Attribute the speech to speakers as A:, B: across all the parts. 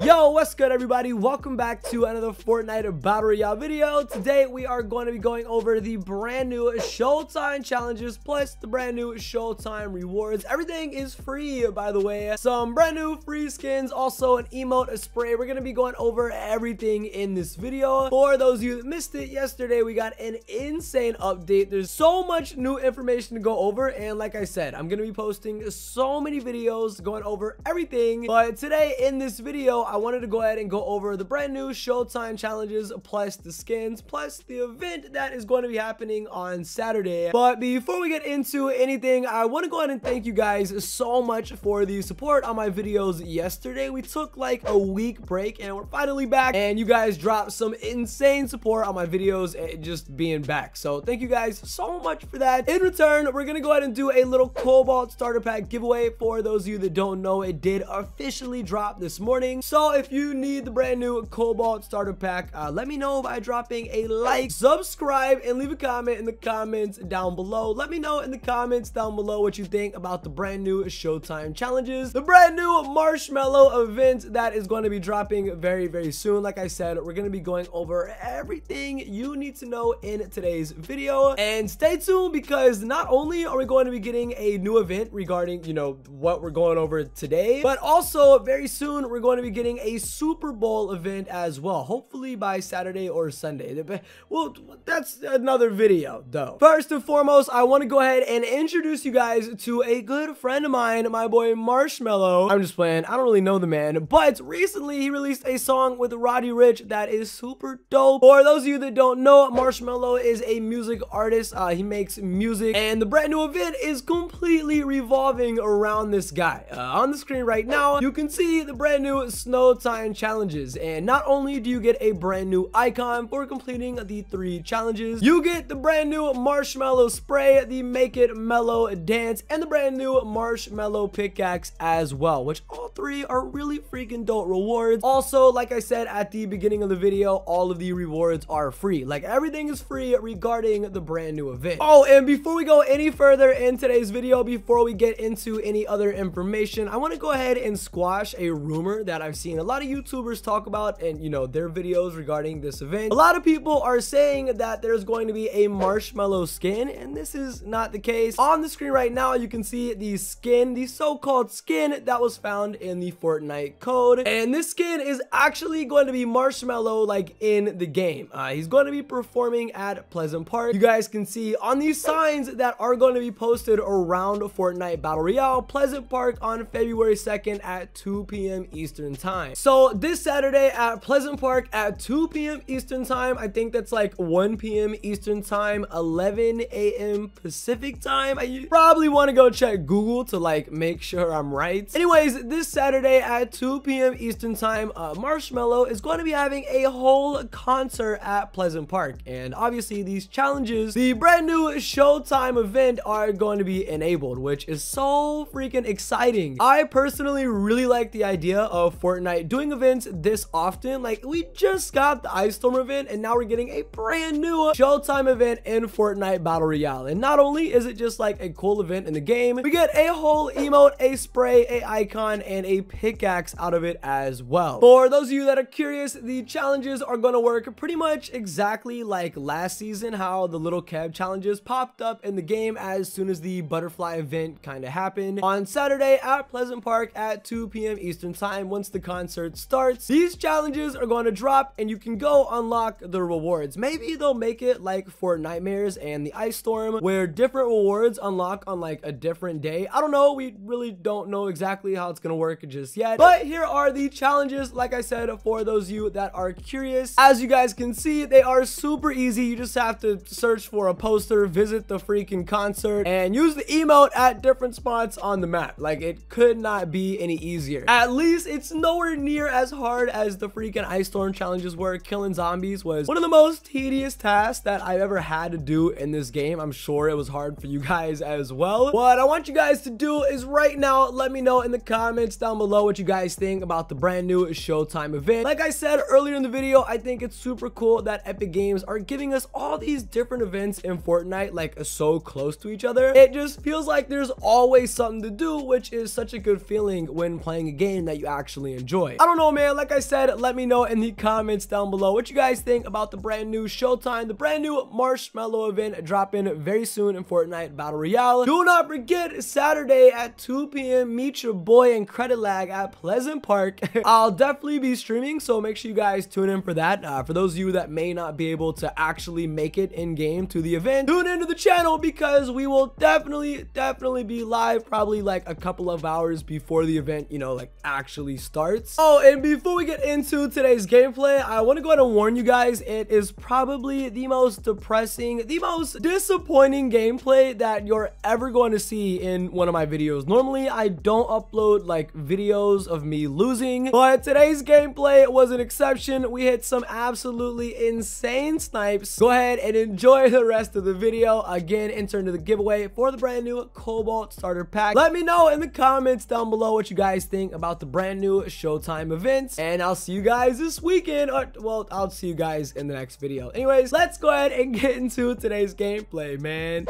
A: Yo, what's good everybody? Welcome back to another Fortnite Battle Royale video. Today we are going to be going over the brand new Showtime challenges plus the brand new Showtime rewards. Everything is free, by the way. Some brand new free skins, also an emote, a spray. We're going to be going over everything in this video. For those of you that missed it yesterday, we got an insane update. There's so much new information to go over. And like I said, I'm going to be posting so many videos going over everything. But today in this video, I wanted to go ahead and go over the brand new Showtime challenges, plus the skins, plus the event that is going to be happening on Saturday. But before we get into anything, I want to go ahead and thank you guys so much for the support on my videos yesterday. We took like a week break and we're finally back and you guys dropped some insane support on my videos and just being back. So thank you guys so much for that. In return, we're going to go ahead and do a little Cobalt starter pack giveaway. For those of you that don't know, it did officially drop this morning. So if you need the brand new Cobalt starter pack, uh, let me know by dropping a like, subscribe, and leave a comment in the comments down below. Let me know in the comments down below what you think about the brand new Showtime challenges, the brand new Marshmello event that is going to be dropping very, very soon. Like I said, we're going to be going over everything you need to know in today's video. And stay tuned because not only are we going to be getting a new event regarding, you know, what we're going over today, but also very soon we're going to be getting a Super Bowl event as well. Hopefully by Saturday or Sunday. Well, that's another video though. First and foremost, I want to go ahead and introduce you guys to a good friend of mine, my boy Marshmello. I'm just playing. I don't really know the man, but recently he released a song with Roddy Ricch that is super dope. For those of you that don't know, Marshmello is a music artist. Uh, he makes music and the brand new event is completely revolving around this guy. Uh, on the screen right now, you can see the brand new Snow Showtime challenges. And not only do you get a brand new icon for completing the three challenges, you get the brand new Marshmello Spray, the Make It Mellow Dance, and the brand new Marshmello Pickaxe as well, which all three are really freaking dope rewards. Also, like I said at the beginning of the video, all of the rewards are free. Like everything is free regarding the brand new event. Oh, and before we go any further in today's video, before we get into any other information, I want to go ahead and squash a rumor that I've seen seen a lot of YouTubers talk about and, you know, their videos regarding this event. A lot of people are saying that there's going to be a Marshmello skin, and this is not the case. On the screen right now, you can see the skin, the so-called skin that was found in the Fortnite code. And this skin is actually going to be Marshmello like, in the game. Uh, he's going to be performing at Pleasant Park. You guys can see on these signs that are going to be posted around Fortnite Battle Royale, Pleasant Park on February 2nd at 2 p.m. Eastern Time time. So this Saturday at Pleasant Park at 2 p.m. Eastern time, I think that's like 1 p.m. Eastern time, 11 a.m. Pacific time. I probably want to go check Google to like make sure I'm right. Anyways, this Saturday at 2 p.m. Eastern time, uh, Marshmello is going to be having a whole concert at Pleasant Park. And obviously these challenges, the brand new Showtime event are going to be enabled, which is so freaking exciting. I personally really like the idea of Fortnite Fortnite doing events this often. Like, we just got the Ice Storm event, and now we're getting a brand new Showtime event in Fortnite Battle Royale. And not only is it just like a cool event in the game, we get a whole emote, a spray, a icon, and a pickaxe out of it as well. For those of you that are curious, the challenges are going to work pretty much exactly like last season, how the little Kev challenges popped up in the game as soon as the butterfly event kind of happened. On Saturday at Pleasant Park at 2 p.m. Eastern Time, once the concert starts. These challenges are going to drop and you can go unlock the rewards. Maybe they'll make it like Fortnitemares and the Ice Storm where different rewards unlock on like a different day. I don't know. We really don't know exactly how it's going to work just yet. But here are the challenges, like I said, for those of you that are curious. As you guys can see, they are super easy. You just have to search for a poster, visit the freaking concert, and use the emote at different spots on the map. Like, it could not be any easier. At least it's nowhere nowhere near as hard as the freaking Ice Storm challenges were. Killing zombies was one of the most tedious tasks that I've ever had to do in this game. I'm sure it was hard for you guys as well. What I want you guys to do is right now, let me know in the comments down below what you guys think about the brand new Showtime event. Like I said earlier in the video, I think it's super cool that Epic Games are giving us all these different events in Fortnite like so close to each other. It just feels like there's always something to do, which is such a good feeling when playing a game that you actually enjoy enjoy. I don't know, man. Like I said, let me know in the comments down below what you guys think about the brand new Showtime, the brand new Marshmello event dropping very soon in Fortnite Battle Royale. Do not forget, Saturday at 2 p.m., meet your boy and Credit Lag at Pleasant Park. I'll definitely be streaming, so make sure you guys tune in for that. Uh, for those of you that may not be able to actually make it in-game to the event, tune into the channel because we will definitely, definitely be live probably like a couple of hours before the event, you know, like actually starts. Oh, and before we get into today's gameplay, I want to go ahead and warn you guys, it is probably the most depressing, the most disappointing gameplay that you're ever going to see in one of my videos. Normally, I don't upload like videos of me losing, but today's gameplay was an exception. We hit some absolutely insane snipes. Go ahead and enjoy the rest of the video. Again, enter into the giveaway for the brand new Cobalt starter pack. Let me know in the comments down below what you guys think about the brand new Showtime events, and I'll see you guys this weekend. Or, well, I'll see you guys in the next video. Anyways, let's go ahead and get into today's gameplay, man.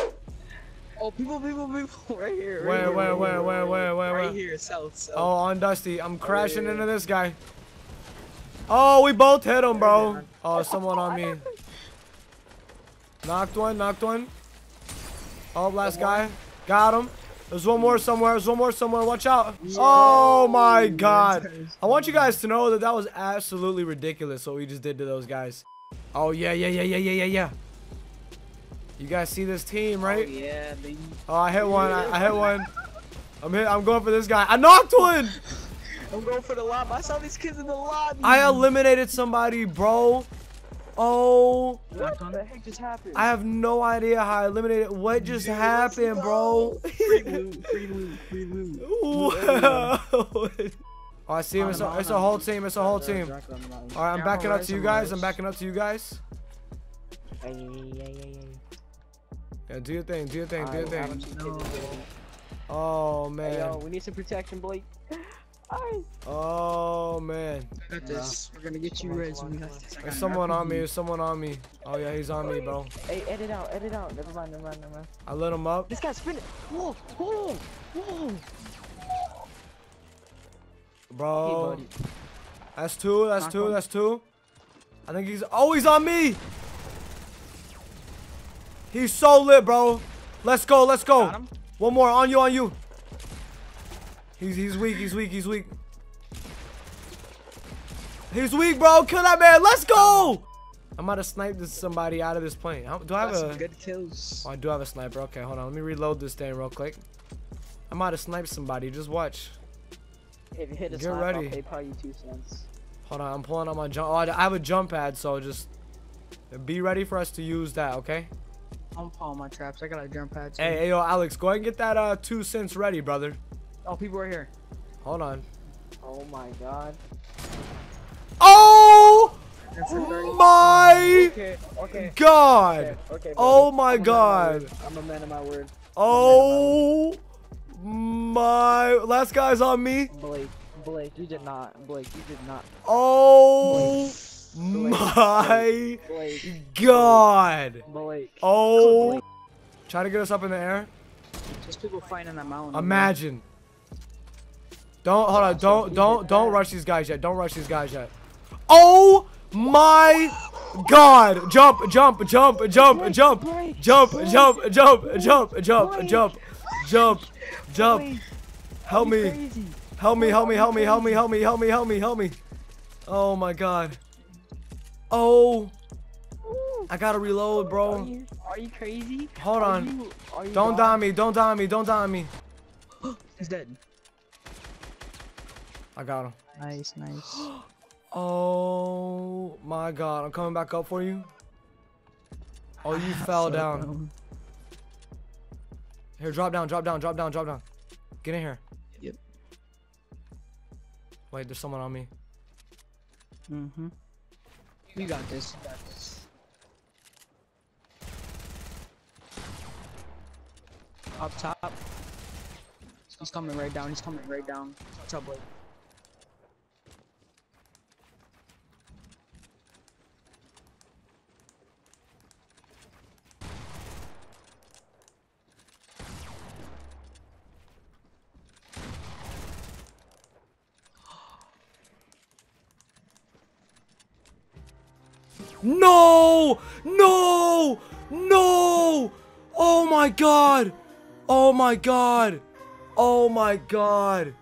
B: Oh, people, people, people, right here. Right
A: Where,
B: here,
A: where,
B: right
A: where,
B: here,
A: where, where, where,
B: Right here, south, south.
A: Oh, on Dusty. I'm crashing
B: yeah.
A: into this guy. Oh, we both hit him, bro. Oh, someone on me. Knocked one, knocked one. Oh, last guy. Got him. There's one more somewhere. There's one more somewhere. Watch out. Oh, my God. I want you guys to know that that was absolutely ridiculous what we just did to those guys. Oh, yeah, yeah, yeah, yeah, yeah, yeah, yeah. You guys see this team,
B: Oh,
A: right?
B: yeah, baby.
A: Oh, I hit one. I, I hit one. I'm hit. I'm going for this guy. I knocked one.
B: I'm going for the lobby. I saw these kids in the lobby.
A: I eliminated somebody, bro. Oh,
B: What the heck just happened?
A: I have no idea how I eliminated. What just
B: Dude,
A: happened, bro?
B: free loot, free loot, free loot.
A: Wow. oh, I see him. It's a, it's a whole team. It's a whole team.
B: All
A: All right, I'm backing up to you guys. I'm backing up to you guys. Yeah, do your thing. Do your thing. Do your thing. Oh
B: Hey, yo,
A: man.
B: we need some protection, Blake. Alright.
A: Oh man.
B: Got this. We're gonna get you Reds. We got this.
A: There's someone on me. There's someone on me. Oh yeah, he's on me, bro.
B: Hey, edit out, edit out. Never mind, never mind, never mind.
A: I lit him up.
B: This guy's spinning. Whoa, whoa, whoa.
A: Bro.
B: buddy.
A: That's two. That's
B: Knock
A: two.
B: one.
A: That's two. I think he's. Oh, he's on me. He's so lit, bro. Let's go. Let's go. One more. On you. On you. He's he's weak. He's weak. He's weak. He's weak, bro. Kill that man. Let's go. I'm about to snipe this somebody out of this plane. How, do I have
B: Got
A: a?
B: good kills.
A: Oh, I do have a sniper. Okay, hold on. Let me reload this thing real quick. I'm about to snipe somebody. Just watch.
B: If you hit a
A: Get
B: snipe,
A: ready.
B: I'll pay probably two cents.
A: Hold on. I'm pulling out my jump. Oh, I I have a jump pad, so just be ready for us to use that. Okay.
B: I'm pulling my traps. I got a jump pad. Too.
A: Hey, hey, yo, Alex, go ahead and get that uh two cents ready, brother.
B: Oh, people are here.
A: Hold on.
B: Oh my god.
A: Oh
B: That's a very-
A: my
B: Okay, okay.
A: God!
B: Okay, okay,
A: Oh my
B: I'm a man of
A: God.
B: I'm a man of my word.
A: Oh my! Last guy's on me.
B: Blake, Blake, you did not. Blake, you did not.
A: Oh my
B: Blake,
A: God!
B: Blake.
A: Oh! Try to get us up in the air.
B: Just people fighting on that mountain.
A: Imagine. Don't hold on. Don't don't don't rush these guys yet. Don't rush these guys yet. Oh my God! Jump! Jump! Jump! Jump! Jump! Jump! Jump! Jump! Jump! Jump! Jump! Jump! Jump! Help me! Help me! Help me! Help me! Help me! Help me! Help me! Help me! Help me! Oh my God! Oh! I gotta reload,
B: Are
A: bro.
B: you, are you crazy?
A: Hold
B: Are
A: on.
B: you- are
A: Don't die on me! Don't die on me! Don't die on me!
B: He's dead.
A: I got him.
B: Nice, nice.
A: Oh my god, I'm coming back up for you. Oh, you fell
B: So
A: down.
B: dumb.
A: Here, drop down, drop down, drop down, drop down. Get in here.
B: Yep.
A: Wait, there's someone on me.
B: Mm-hmm. You got this. You got this. Up top. He's coming right down. He's coming right down. What's up, Blake?
A: No! No! No! Oh my god! Oh my god! Oh my god!